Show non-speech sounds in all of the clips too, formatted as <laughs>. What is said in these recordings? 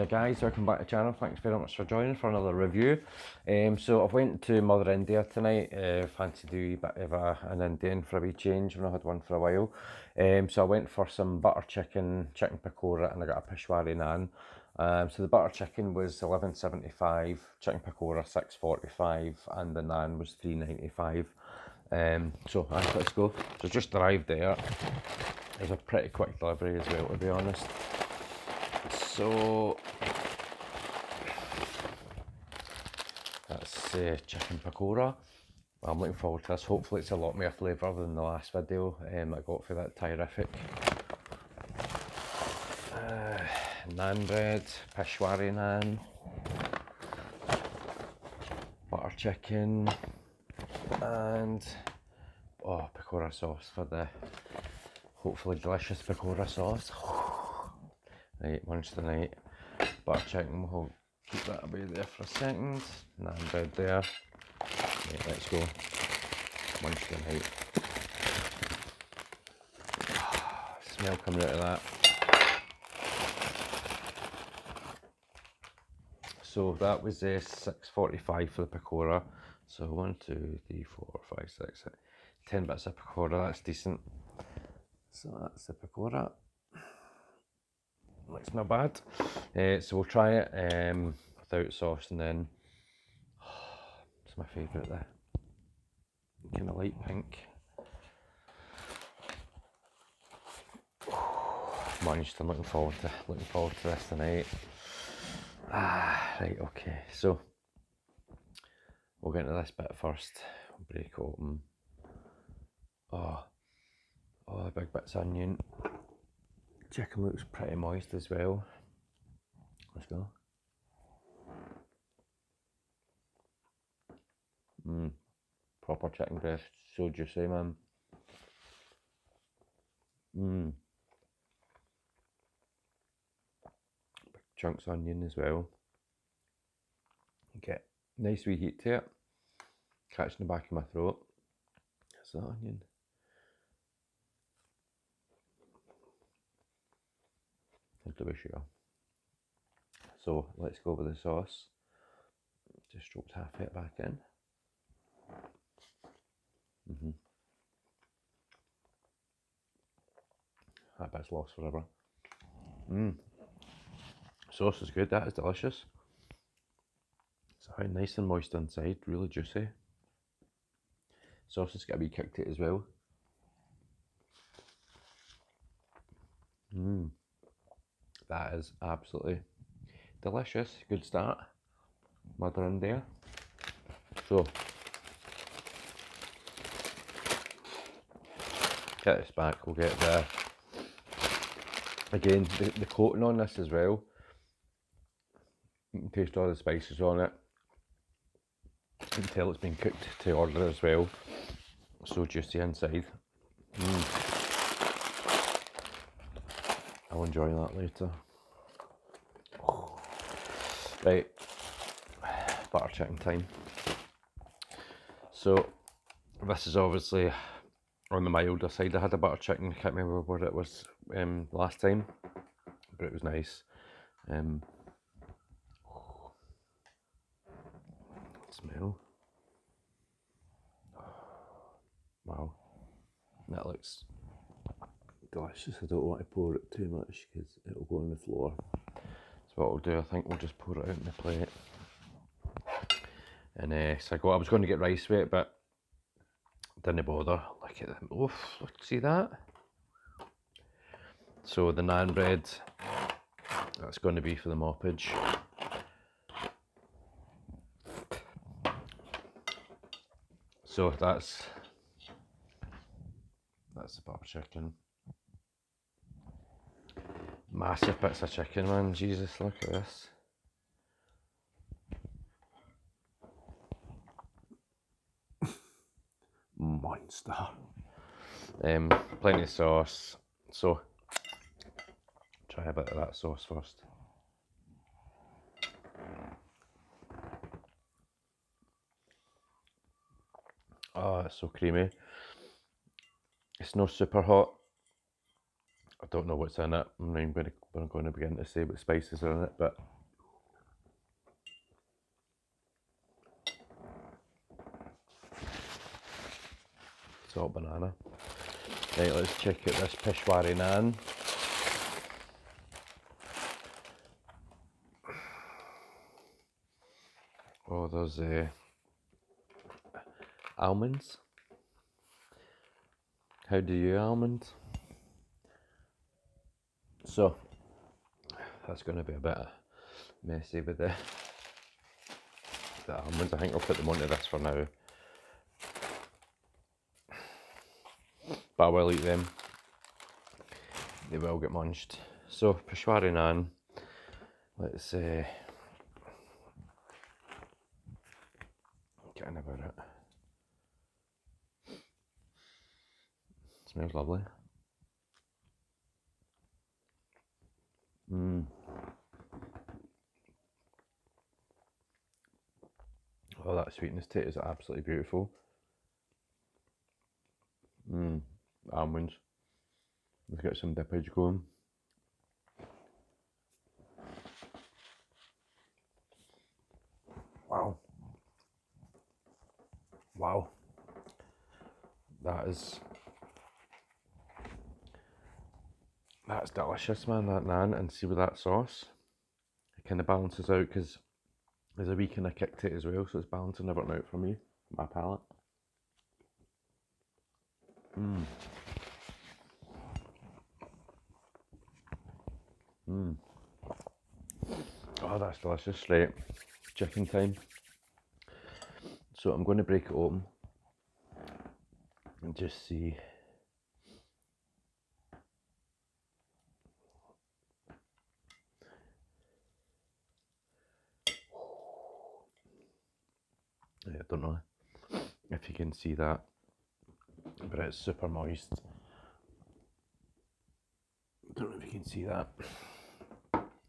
Hey guys, welcome back to the channel. Thanks very much for joining for another review. Um, so I've went to Mother India tonight. Uh, fancy do a bit of a, an Indian for a wee change. I've not had one for a while. Um, so I went for some butter chicken, chicken pakora, and I got a Peshwari naan. Um, so the butter chicken was eleven seventy five, chicken pakora six forty five, and the naan was three ninety five. Um, so right, let's go. So just arrived there. It was a pretty quick delivery as well, to be honest. So that's uh, chicken pakora. I'm looking forward to this. Hopefully, it's a lot more flavour than the last video um, I got for that Tyrific. Uh, naan bread, Peshwari naan, butter chicken, and oh, pakora sauce for the hopefully delicious pakora sauce. Right, lunch tonight. Butter chicken, we'll keep that away there for a second. Naan bread there. Right, let's go. Lunch tonight. Smell coming out of that. So that was uh, 6.45 for the pakora. So one, two, three, four, five, six, ten bits of pakora, that's decent. So that's the pakora. Looks not bad. Uh, so we'll try it um, without sauce and then <sighs> it's my favourite there. Kind of light pink. <sighs> Managed. I'm looking forward to looking forward to this tonight. <sighs> Ah, right, okay. So we'll get into this bit first. Break open. Oh, oh, big bits onion. Chicken looks pretty moist as well. Let's go. Mmm, proper chicken breast, so juicy, man. Mmm. Big chunks of onion as well. Get nice wee heat to it. Catching the back of my throat. That's that onion. Into the sugar. So let's go with the sauce. Just dropped half it back in. Mm -hmm. That bit's lost forever. Mmm. Sauce is good, that is delicious. It's nice and moist inside, really juicy. Sauce has got to be kicked it as well. Mmm. That is absolutely delicious. Good start. Mother India. So, get this back. We'll get the, again, the, the coating on this as well. You can taste all the spices on it. You can tell it's been cooked to order as well. So juicy inside. I'll enjoy that later. Right, butter chicken time. So, this is obviously on the milder side. I had a butter chicken, I can't remember what it was um, last time, but it was nice. Um, smell. Wow, that looks delicious. I don't want to pour it too much because it'll go on the floor. So what we'll do, I think we'll just pour it out in the plate. And uh, so I, go, I was going to get rice with it, but didn't bother. Look at them. Oof, look, see that? So the naan bread, that's going to be for the moppage. So that's that's the butter chicken. Massive bits of chicken, man. Jesus, look at this. Monster. Um, plenty of sauce. So, try a bit of that sauce first. Oh, it's so creamy. It's not super hot. I don't know what's in it. I'm not going to I'm going to begin to say what spices are in it, but salt banana. Right, let's check out this Peshwari naan. Oh, there's uh, almonds. How do you almonds? So that's going to be a bit messy with the, the almonds. I think I'll put them onto this for now. But I will eat them. They will get munched. So Peshwari naan. Let's uh, get in about it. Smells lovely. That sweetness to it is absolutely beautiful. Mmm, almonds. Let's get some dippage going. Wow. Wow. That is That's delicious, man, that naan. And see with that sauce, it kind of balances out because there's a week and I kicked it as well, so it's balancing everything out for me, my palate. Mmm. Mmm. Oh, that's delicious. Right, chicken time. So I'm going to break it open and just see I don't know if you can see that, but it's super moist. I don't know if you can see that.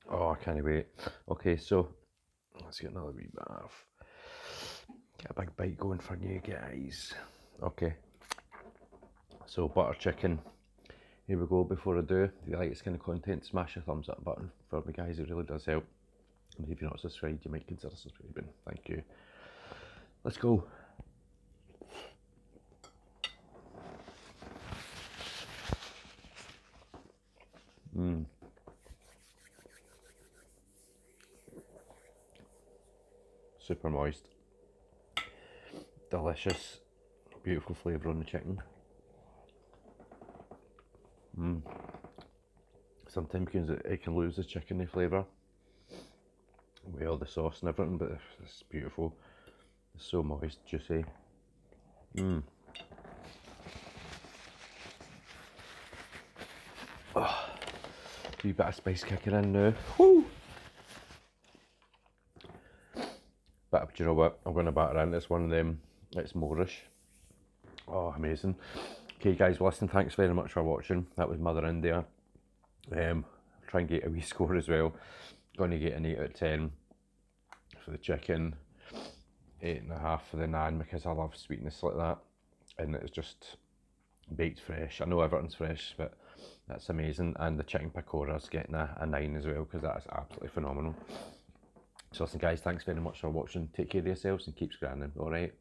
Oh, I can't wait. Okay, so let's get another wee bath. Get a big bite going for you guys. Okay, so butter chicken. Here we go. Before I do, if you like this kind of content, smash a thumbs up button for me, guys. It really does help. And if you're not subscribed, you might consider subscribing. Thank you. Let's go. Mmm. Super moist. Delicious. Beautiful flavour on the chicken. Mmm. Sometimes it can lose the chickeny flavour all the sauce and everything, but it's beautiful. It's so moist, juicy. Mmm. Oh, wee bit of spice kicking in now. Woo! But do you know what? I'm going to batter in. It's one of them. It's moreish. Oh, amazing. Okay, guys, listen, thanks very much for watching. That was Mother India. Um, try and get a wee <laughs> score as well. Going to get an 8 out of 10 for the chicken eight and a half for the naan because I love sweetness like that and it's just baked fresh. I know everything's fresh but that's amazing and the chicken pakora's getting a, a 9 as well because that is absolutely phenomenal. So listen guys, thanks very much for watching. Take care of yourselves and keep scrambling, alright?